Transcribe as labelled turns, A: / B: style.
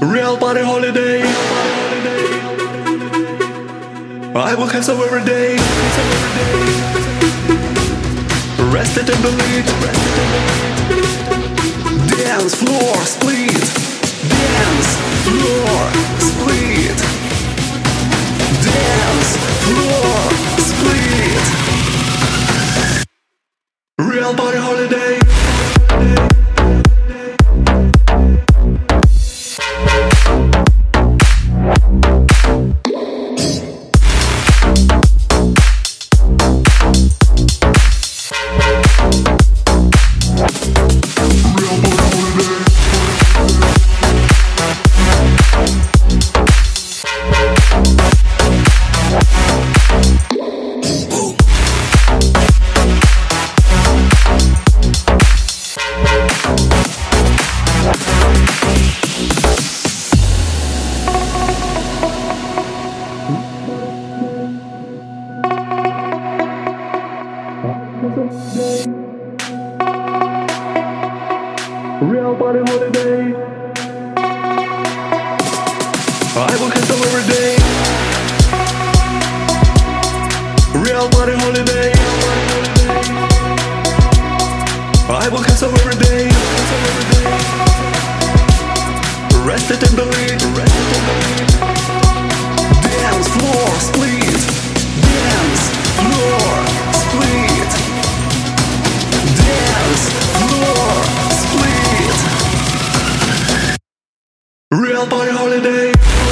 A: Real party holiday. I will have some every day. Rested the lead. Dance floor split. Real party holiday. I will have some every day. Real party holiday. I will have some every day. Rested in the Real party holiday.